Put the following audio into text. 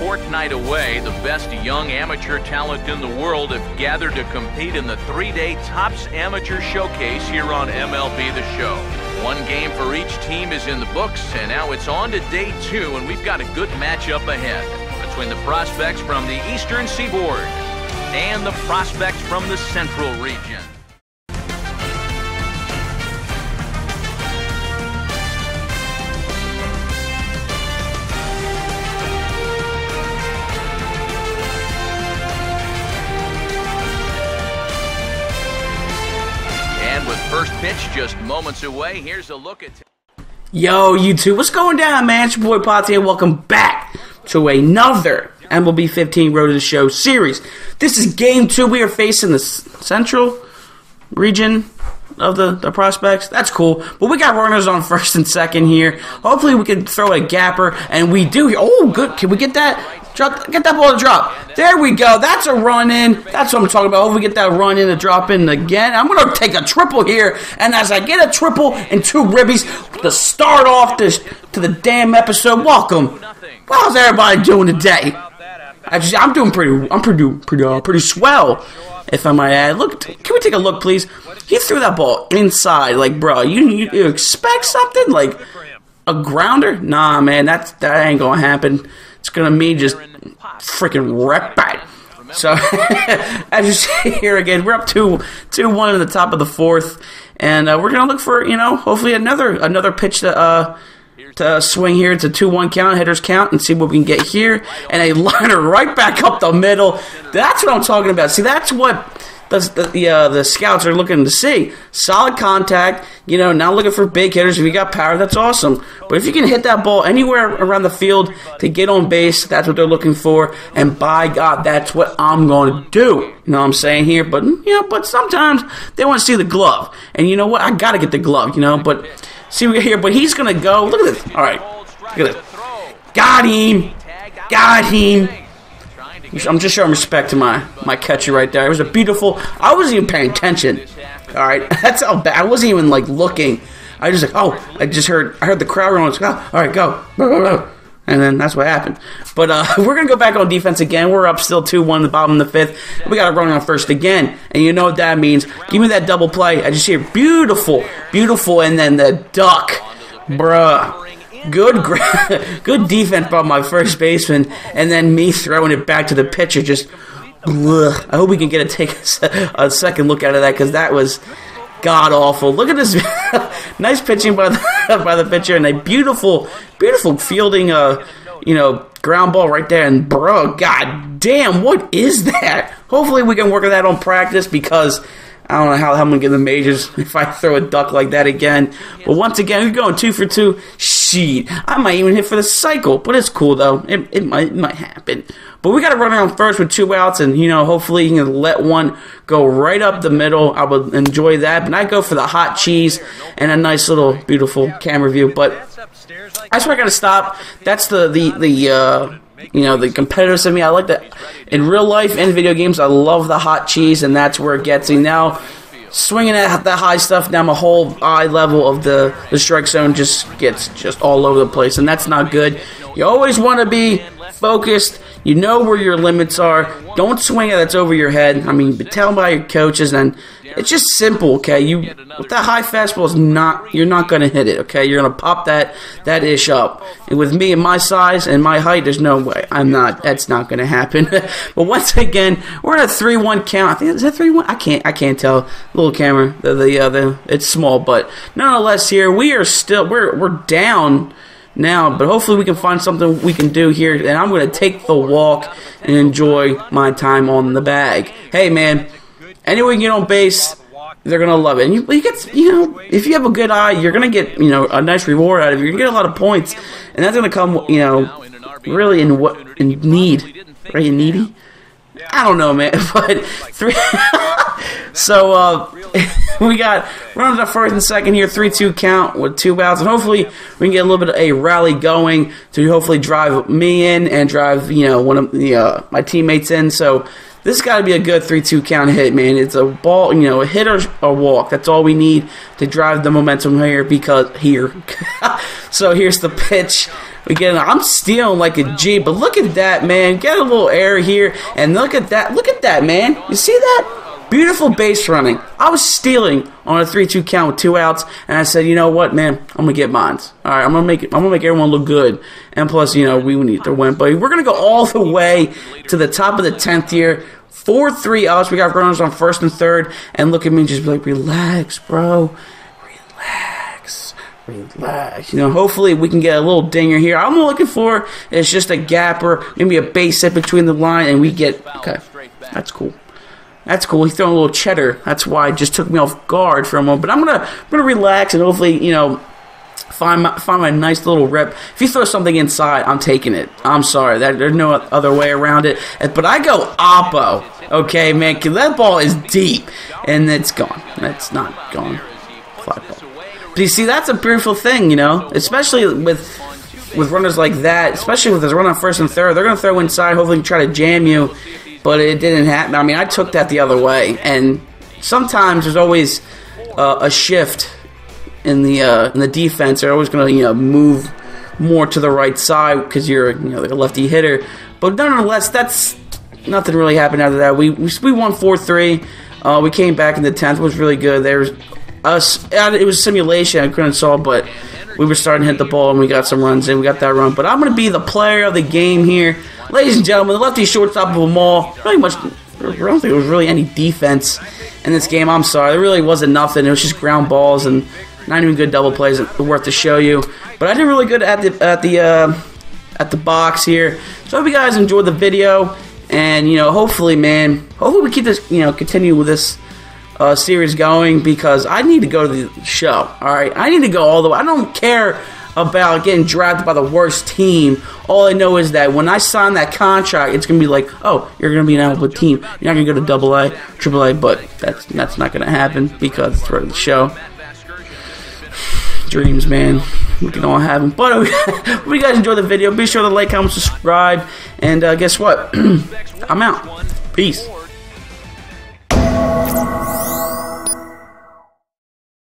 fourth night away, the best young amateur talent in the world have gathered to compete in the three-day Tops Amateur Showcase here on MLB The Show. One game for each team is in the books, and now it's on to day two, and we've got a good matchup ahead between the prospects from the Eastern Seaboard and the prospects from the Central region. First pitch just moments away, here's a look at. Yo, YouTube, what's going down, man? It's your boy Pottsy, and welcome back to another MLB 15 Road to the Show series. This is game two. We are facing the central region of the, the prospects. That's cool. But we got runners on first and second here. Hopefully, we can throw a gapper, and we do. Oh, good. Can we get that? Drop, get that ball to drop. There we go. That's a run in. That's what I'm talking about. We get that run in to drop in again. I'm going to take a triple here, and as I get a triple and two ribbies to start off this to the damn episode, welcome. How's everybody doing today? I just, I'm doing pretty. I'm pretty, pretty, uh, pretty swell, if I might add. Look, can we take a look, please? He threw that ball inside, like, bro. You, you, you expect something like a grounder? Nah, man, that's that ain't gonna happen. It's gonna mean just freaking wreck back. So, as you see here again, we're up two, two, one in the top of the fourth, and uh, we're gonna look for you know hopefully another another pitch to uh to swing here. It's a two-one count, hitters count, and see what we can get here. And a liner right back up the middle. That's what I'm talking about. See, that's what the the the, uh, the scouts are looking to see. Solid contact. You know, not looking for big hitters. If you got power, that's awesome. But if you can hit that ball anywhere around the field to get on base, that's what they're looking for. And by God, that's what I'm going to do. You know what I'm saying here? But you know, but sometimes they want to see the glove, and you know what? I got to get the glove. You know, but. See we here, but he's gonna go. Look at this. All right, look at this. Got him. Got him. I'm just showing respect to my my catcher right there. It was a beautiful. I wasn't even paying attention. All right, that's how bad. I wasn't even like looking. I just like, oh, I just heard. I heard the crowd going. Oh, all right, go. And then that's what happened. But uh, we're to go back on defense again. We're up still 2 1 in the bottom of the fifth. We got to run on first again. And you know what that means. Give me that double play. I just hear beautiful, beautiful, and then the duck. Bruh. Good, gra- good defense by my first baseman, and then me throwing it back to the pitcher. Just. I hope we can get a take a, a second look out of that because that was god awful. Look at this, nice pitching by the by the pitcher, and a beautiful, beautiful fielding. Uh, you know, ground ball right there, and bro, god damn, what is that? Hopefully, we can work on that on practice because. I don't know how I'm gonna get the majors if I throw a duck like that again. But once again, we're going two for two. Shit, I might even hit for the cycle, but it's cool though. It, it might it might happen. But we got to run around first with two outs, and you know, hopefully, you can let one go right up the middle. I would enjoy that. But I go for the hot cheese and a nice little beautiful camera view. But that's where I got to stop. That's the the the. Uh, you know, the competitors of me. I like that. In real life and video games, I love the hot cheese, and that's where it gets me. Now, swinging at the high stuff, now my whole eye level of the, the strike zone just gets just all over the place, and that's not good. You always want to be focused. You know where your limits are. Don't swing it that's over your head. I mean, tell by your coaches, and it's just simple. Okay, you with that high fastball is not you're not going to hit it. Okay, you're going to pop that that ish up. And with me and my size and my height, there's no way I'm not. That's not going to happen. but once again, we're at a three-one count. I think is that three-one. I can't I can't tell. Little camera, the the, uh, it's small, but nonetheless, here we are still we're we're down now, but hopefully we can find something we can do here. And I'm going to take the walk and enjoy my time on the bag. Hey, man, anyone you get on base, they're to love it. And you, you get, you know, if you have a good eye, you're to get, you know, a nice reward out of it. You're to get a lot of points, and that's to come, you know, really in what in need, right? In needy. I don't know, man, but three. so uh, we got runners at first and second here, three-two count with two outs, and hopefully we can get a little bit of a rally going to hopefully drive me in and drive you know one of the uh, my teammates in. So this got to be a good three-two count hit, man. It's a ball, you know, a hit or a walk. That's all we need to drive the momentum here because here. so here's the pitch. Again, I'm stealing like a G, but look at that, man. Get a little air here, and look at that. Look at that, man. You see that? Beautiful base running. I was stealing on a three-two count with two outs, and I said, you know what, man, I'm gonna get mines. All right, I'm gonna make it. I'm gonna make everyone look good, and plus, you know, we need to win. But we're gonna go all the way to the top of the tenth here. Four three outs. We got runners on first and third, and look at me, just like, relax, bro, relax, relax. You know, hopefully we can get a little dinger here. I'm looking for It's just a gapper, maybe a base hit between the line, and we get okay. That's cool. That's cool. He's throwing a little cheddar. That's why it just took me off guard for a moment. But I'm gonna I'm gonna relax and hopefully you know find my, find my nice little rep. If you throw something inside, I'm taking it. I'm sorry. That, there's no other way around it. But I go oppo. Okay, man. That ball is deep and it's gone. That's not gone. Fly ball. But you see, that's a beautiful thing, you know, especially with with runners like that, especially with his run on first and third. They're gonna throw inside, hopefully try to jam you but it didn't happen. I mean, I took that the other way, and sometimes there's always uh, a shift in the uh, in the defense. They're always going to you know move more to the right side because you're you know like a lefty hitter. But nonetheless, that's nothing really happened after that. We we, we won four three. Uh, we came back in the tenth. Was really good. There's us. It was simulation. I couldn't solve, but we were starting to hit the ball and we got some runs in. We got that run. But I'm going to be the player of the game here. Ladies and gentlemen, the lefty shortstop of them all. Really much, I don't think there was really any defense in this game. I'm sorry. There really wasn't nothing. It was just ground balls and not even good double plays worth to show you. But I did really good at the at the uh, at the box here. So I hope you guys enjoyed the video. And you know, hopefully, man, hopefully we keep this, you know, continue with this uh, series going because I need to go to the show. All right, I need to go all the way. I don't care about getting drafted by the worst team. All I know is that when I sign that contract, it's gonna be like, oh, you're gonna be an Alpha team. You're not gonna go to Double A, Triple A, but that's that's not gonna happen because it's right the show. Dreams, man. We can all have them. But if you guys enjoyed the video, be sure to like, comment, subscribe, and uh, guess what? I'm out. Peace.